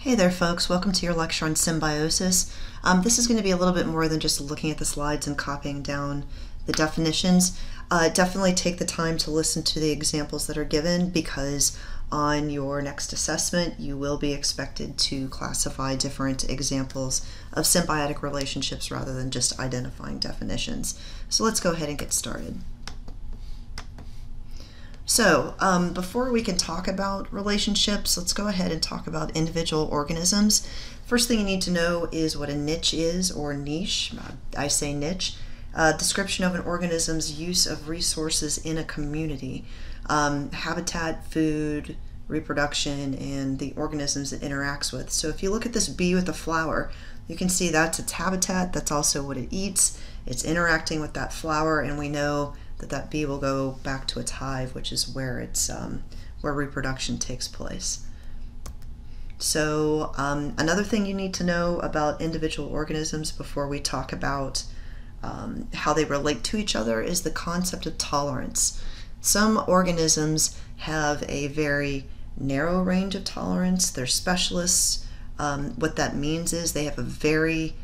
Hey there, folks. Welcome to your lecture on symbiosis. Um, this is going to be a little bit more than just looking at the slides and copying down the definitions. Uh, definitely take the time to listen to the examples that are given because on your next assessment, you will be expected to classify different examples of symbiotic relationships rather than just identifying definitions. So let's go ahead and get started. So, um, before we can talk about relationships, let's go ahead and talk about individual organisms. First thing you need to know is what a niche is or niche. I say niche. Uh, description of an organism's use of resources in a community, um, habitat, food, reproduction, and the organisms it interacts with. So, if you look at this bee with a flower, you can see that's its habitat, that's also what it eats. It's interacting with that flower, and we know that that bee will go back to its hive, which is where it's um, where reproduction takes place. So um, another thing you need to know about individual organisms before we talk about um, how they relate to each other is the concept of tolerance. Some organisms have a very narrow range of tolerance. They're specialists. Um, what that means is they have a very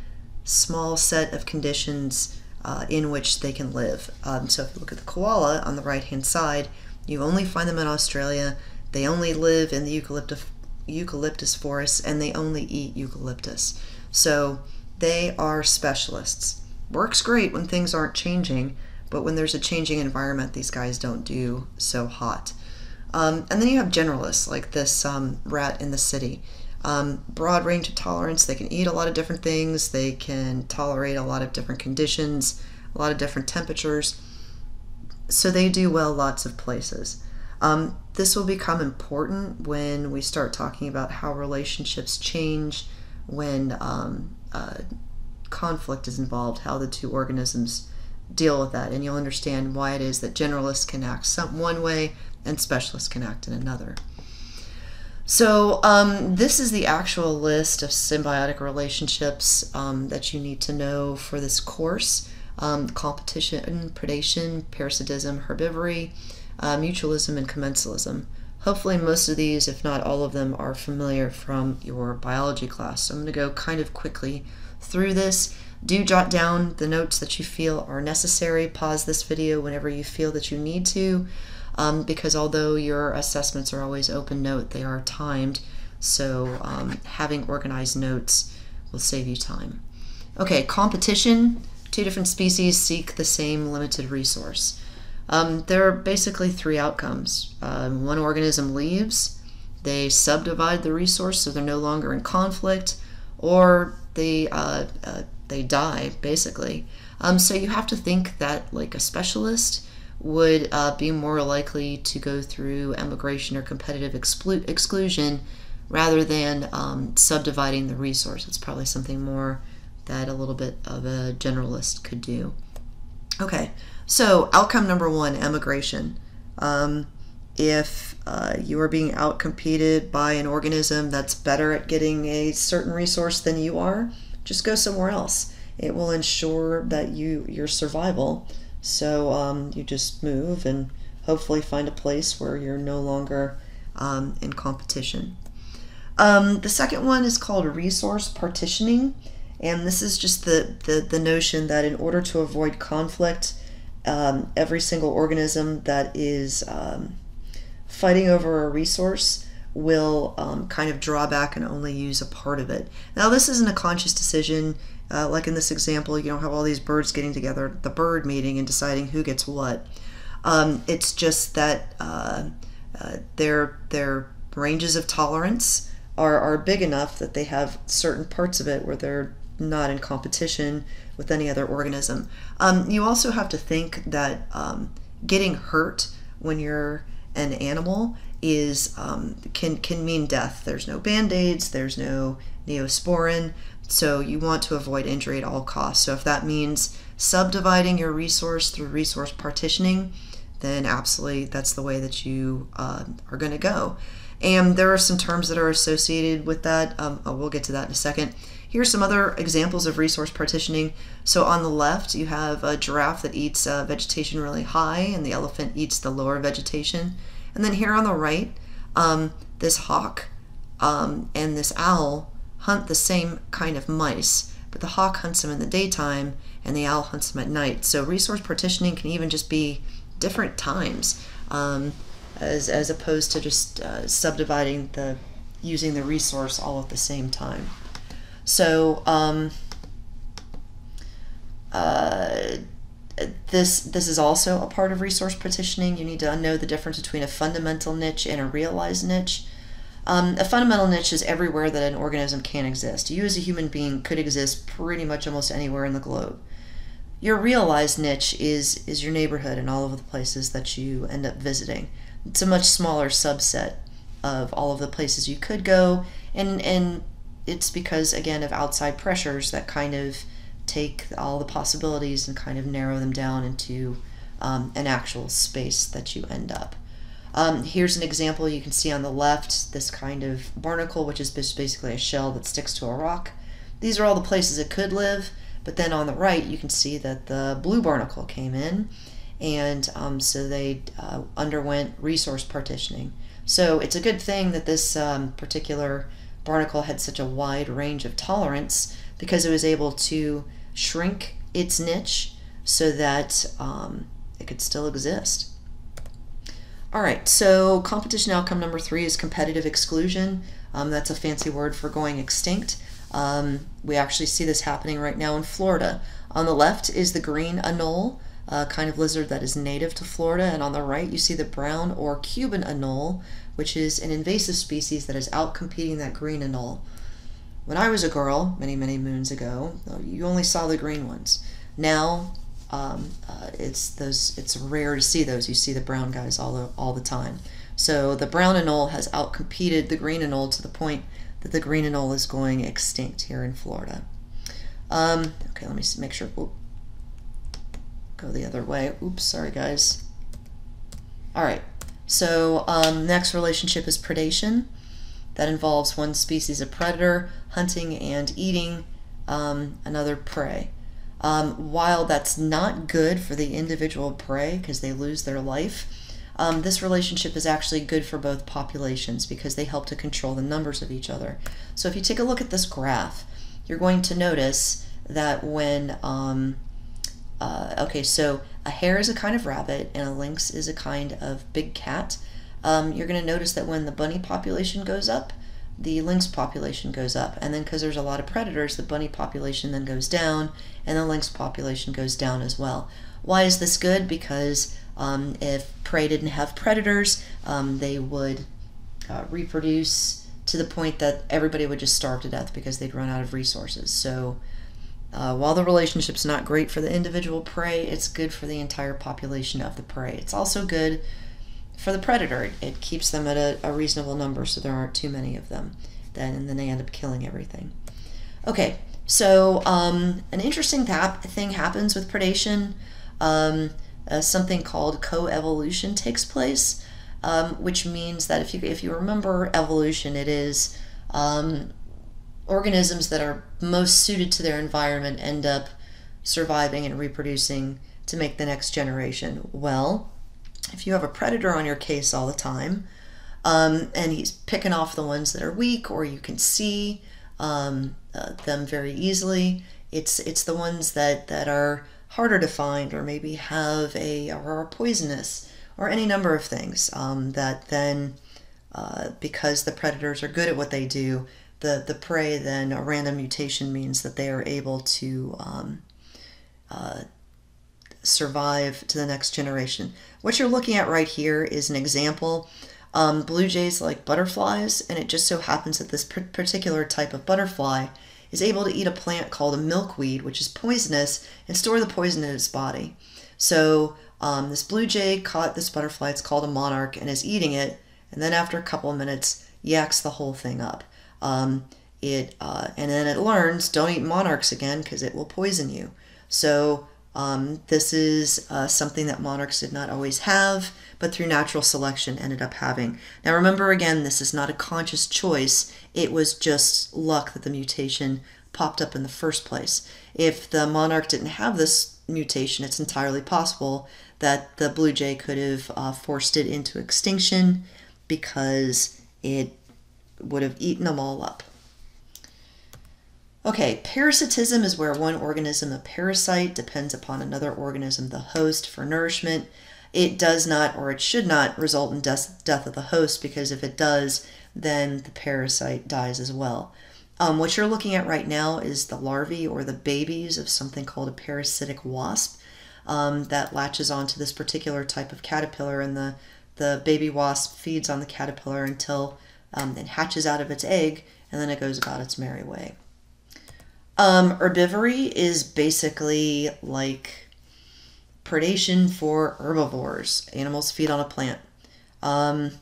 small set of conditions uh, in which they can live. Um, so if you look at the koala on the right hand side, you only find them in Australia. They only live in the eucalyptus, eucalyptus forests and they only eat eucalyptus. So they are specialists. Works great when things aren't changing, but when there's a changing environment, these guys don't do so hot. Um, and then you have generalists like this um, rat in the city. Um, broad range of tolerance. They can eat a lot of different things. They can tolerate a lot of different conditions, a lot of different temperatures. So they do well lots of places. Um, this will become important when we start talking about how relationships change when um, uh, conflict is involved, how the two organisms deal with that, and you'll understand why it is that generalists can act some one way and specialists can act in another. So um, this is the actual list of symbiotic relationships um, that you need to know for this course. Um, competition, predation, parasitism, herbivory, uh, mutualism, and commensalism. Hopefully most of these, if not all of them, are familiar from your biology class. So I'm going to go kind of quickly through this. Do jot down the notes that you feel are necessary. Pause this video whenever you feel that you need to um, because although your assessments are always open note, they are timed. So um, having organized notes will save you time. Okay, competition. Two different species seek the same limited resource. Um, there are basically three outcomes. Uh, one organism leaves, they subdivide the resource so they're no longer in conflict, or they uh, uh, they die basically. Um, so you have to think that like a specialist would uh, be more likely to go through emigration or competitive exclu- exclusion rather than um, subdividing the resource. It's probably something more that a little bit of a generalist could do. Okay, so outcome number one emigration. Um, if uh, you are being outcompeted by an organism that's better at getting a certain resource than you are, just go somewhere else. It will ensure that you your survival so um, you just move and hopefully find a place where you're no longer um, in competition. Um, the second one is called resource partitioning, and this is just the, the, the notion that in order to avoid conflict, um, every single organism that is um, fighting over a resource will um, kind of draw back and only use a part of it. Now, this isn't a conscious decision. Uh, like in this example, you don't have all these birds getting together, the bird meeting, and deciding who gets what. Um, it's just that uh, uh, their their ranges of tolerance are, are big enough that they have certain parts of it where they're not in competition with any other organism. Um, you also have to think that um, getting hurt when you're an animal is um, can can mean death. There's no band-aids. There's no neosporin. So you want to avoid injury at all costs. So if that means subdividing your resource through resource partitioning, then absolutely that's the way that you uh, are going to go. And there are some terms that are associated with that. Um, oh, we'll get to that in a second. Here's some other examples of resource partitioning. So on the left, you have a giraffe that eats uh, vegetation really high, and the elephant eats the lower vegetation. And then here on the right, um, this hawk um, and this owl hunt the same kind of mice, but the hawk hunts them in the daytime and the owl hunts them at night. So resource partitioning can even just be different times, um, as, as opposed to just uh, subdividing the using the resource all at the same time. So um, uh, this this is also a part of resource partitioning. You need to know the difference between a fundamental niche and a realized niche. Um, a fundamental niche is everywhere that an organism can exist. You as a human being could exist pretty much almost anywhere in the globe. Your realized niche is is your neighborhood and all of the places that you end up visiting. It's a much smaller subset of all of the places you could go, and and it's because again of outside pressures that kind of take all the possibilities and kind of narrow them down into um, an actual space that you end up. Um, here's an example you can see on the left this kind of barnacle, which is basically a shell that sticks to a rock. These are all the places it could live, but then on the right you can see that the blue barnacle came in, and um, so they uh, underwent resource partitioning. So it's a good thing that this um, particular barnacle had such a wide range of tolerance because it was able to shrink its niche so that um, it could still exist. All right, so competition outcome number three is competitive exclusion. Um, that's a fancy word for going extinct. Um, we actually see this happening right now in Florida. On the left is the green anole, a kind of lizard that is native to Florida, and on the right you see the brown or Cuban anole, which is an invasive species that is outcompeting that green anole. When I was a girl, many, many moons ago, you only saw the green ones. Now, um, uh, it's those. It's rare to see those. You see the brown guys all the, all the time. So the brown anole has outcompeted the green anole to the point that the green anole is going extinct here in Florida. Um, okay, let me make sure. Oop, go the other way. Oops, sorry guys. All right. So um, next relationship is predation that involves one species of predator hunting and eating um, another prey. Um, while that's not good for the individual prey because they lose their life, um, this relationship is actually good for both populations because they help to control the numbers of each other. So if you take a look at this graph, you're going to notice that when, um, uh, okay, so a hare is a kind of rabbit and a lynx is a kind of big cat um, you're going to notice that when the bunny population goes up, the lynx population goes up. And then because there's a lot of predators, the bunny population then goes down, and the lynx population goes down as well. Why is this good? Because um, if prey didn't have predators, um, they would uh, reproduce to the point that everybody would just starve to death because they'd run out of resources. So uh, while the relationship's not great for the individual prey, it's good for the entire population of the prey. It's also good for the predator, it keeps them at a, a reasonable number so there aren't too many of them. Then, and then they end up killing everything. Okay, so um, an interesting thing happens with predation. Um, uh, something called coevolution takes place, um, which means that if you if you remember evolution, it is um, organisms that are most suited to their environment end up surviving and reproducing to make the next generation. Well, if you have a predator on your case all the time, um, and he's picking off the ones that are weak, or you can see um, uh, them very easily. It's it's the ones that that are harder to find, or maybe have a or are poisonous, or any number of things um, that then, uh, because the predators are good at what they do, the the prey then a random mutation means that they are able to um, uh, survive to the next generation. What you're looking at right here is an example. Um, blue jays like butterflies, and it just so happens that this particular type of butterfly is able to eat a plant called a milkweed, which is poisonous, and store the poison in its body. So um, this blue jay caught this butterfly, it's called a monarch, and is eating it, and then after a couple of minutes, yaks the whole thing up. Um, it uh, and then it learns don't eat monarchs again because it will poison you. So um, this is uh, something that monarchs did not always have, but through natural selection ended up having. Now, remember again, this is not a conscious choice, it was just luck that the mutation popped up in the first place. If the monarch didn't have this mutation, it's entirely possible that the blue jay could have uh, forced it into extinction because it would have eaten them all up. Okay, parasitism is where one organism, a parasite, depends upon another organism, the host, for nourishment. It does not, or it should not, result in death, death of the host because if it does, then the parasite dies as well. Um, what you're looking at right now is the larvae or the babies of something called a parasitic wasp um, that latches onto this particular type of caterpillar, and the, the baby wasp feeds on the caterpillar until um, it hatches out of its egg, and then it goes about its merry way. Um, herbivory is basically like predation for herbivores. Animals feed on a plant. Um,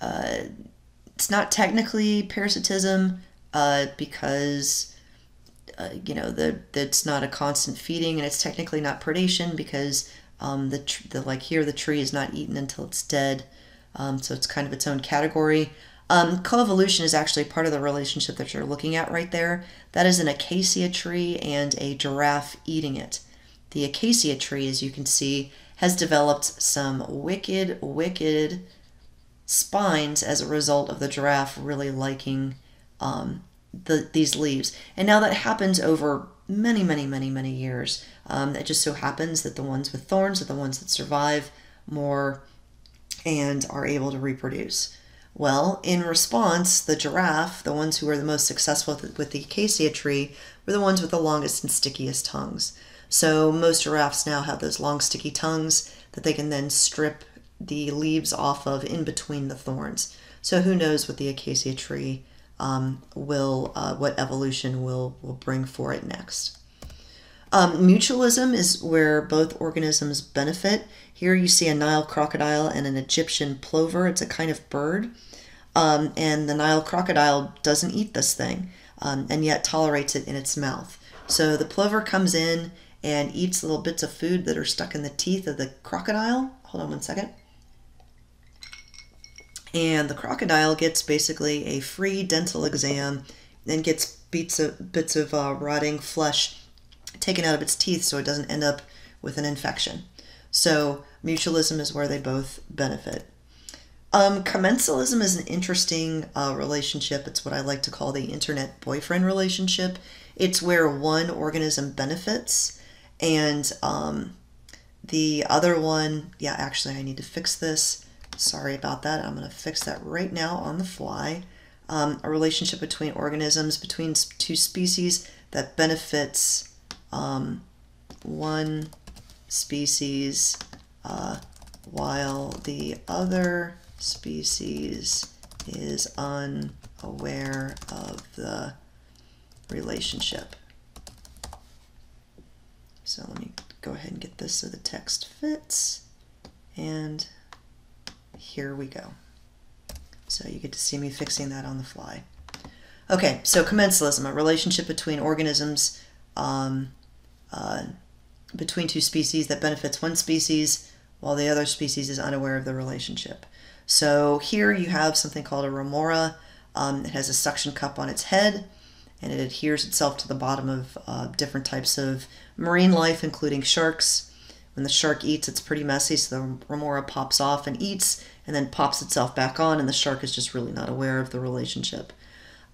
uh, it's not technically parasitism uh, because uh, you know the that's not a constant feeding, and it's technically not predation because um, the, the like here the tree is not eaten until it's dead. Um, so it's kind of its own category. Um, coevolution is actually part of the relationship that you're looking at right there. That is an acacia tree and a giraffe eating it. The acacia tree, as you can see, has developed some wicked, wicked spines as a result of the giraffe really liking um, the, these leaves. And now that happens over many, many, many, many years. Um, it just so happens that the ones with thorns are the ones that survive more and are able to reproduce. Well, in response, the giraffe, the ones who were the most successful with the acacia tree, were the ones with the longest and stickiest tongues. So most giraffes now have those long, sticky tongues that they can then strip the leaves off of in between the thorns. So who knows what the acacia tree um, will, uh, what evolution will will bring for it next. Um, mutualism is where both organisms benefit. Here you see a Nile crocodile and an Egyptian plover. It's a kind of bird. Um, and the Nile crocodile doesn't eat this thing um, and yet tolerates it in its mouth. So the plover comes in and eats little bits of food that are stuck in the teeth of the crocodile. Hold on one second. And the crocodile gets basically a free dental exam and gets bits of, bits of uh, rotting flesh taken out of its teeth so it doesn't end up with an infection. So mutualism is where they both benefit. Um, commensalism is an interesting uh, relationship. It's what I like to call the internet boyfriend relationship. It's where one organism benefits and um, the other one, yeah, actually, I need to fix this. Sorry about that. I'm going to fix that right now on the fly. Um, a relationship between organisms, between two species that benefits um, one species uh, while the other species is unaware of the relationship. So let me go ahead and get this so the text fits. And here we go. So you get to see me fixing that on the fly. Okay, so commensalism, a relationship between organisms, um, uh, between two species that benefits one species while the other species is unaware of the relationship. So here you have something called a remora. Um, it has a suction cup on its head and it adheres itself to the bottom of uh, different types of marine life, including sharks. When the shark eats, it's pretty messy, so the remora pops off and eats and then pops itself back on, and the shark is just really not aware of the relationship.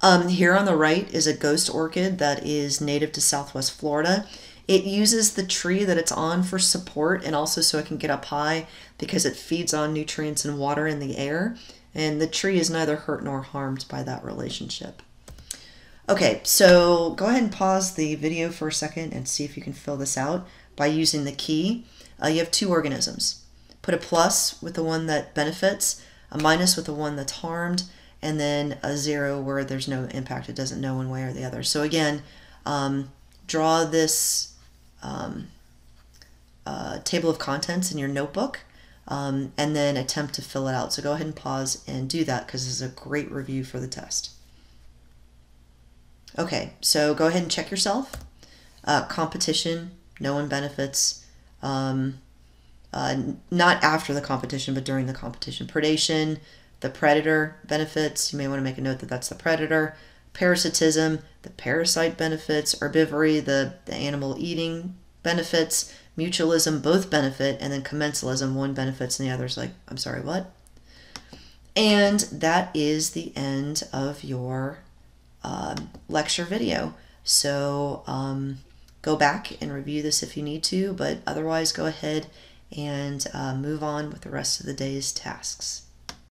Um, here on the right is a ghost orchid that is native to southwest Florida. It uses the tree that it's on for support and also so it can get up high because it feeds on nutrients and water in the air. And the tree is neither hurt nor harmed by that relationship. Okay, so go ahead and pause the video for a second and see if you can fill this out by using the key. Uh, you have two organisms. Put a plus with the one that benefits, a minus with the one that's harmed, and then a zero where there's no impact. It doesn't know one way or the other. So again, um, draw this um, uh, table of contents in your notebook um, and then attempt to fill it out. So go ahead and pause and do that because this is a great review for the test. Okay, so go ahead and check yourself. Uh, competition, no one benefits. Um, uh, not after the competition, but during the competition. Predation, the predator benefits. You may want to make a note that that's the predator. Parasitism, the parasite benefits. Herbivory, the, the animal eating benefits. Mutualism, both benefit. And then commensalism, one benefits and the other's like, I'm sorry, what? And that is the end of your um, lecture video. So um, go back and review this if you need to, but otherwise go ahead and uh, move on with the rest of the day's tasks.